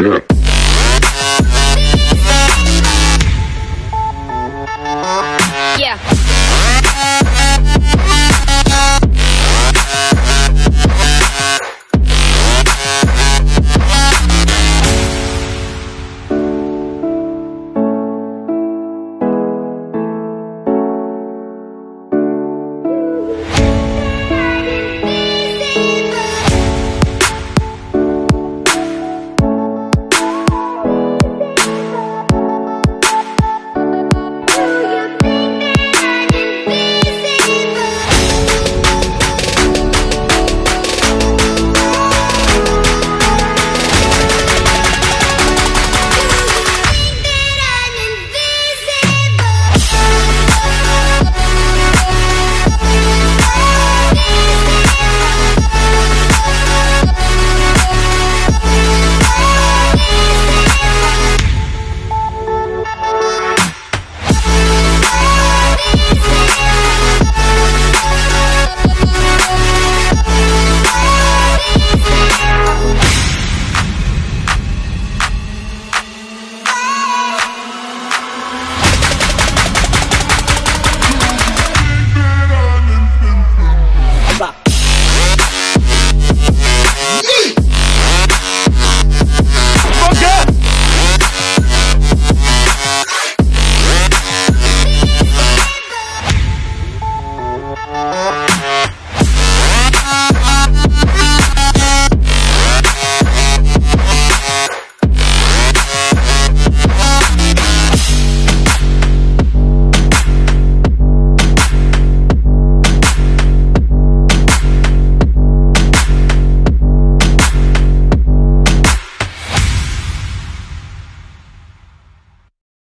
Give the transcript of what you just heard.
Yeah.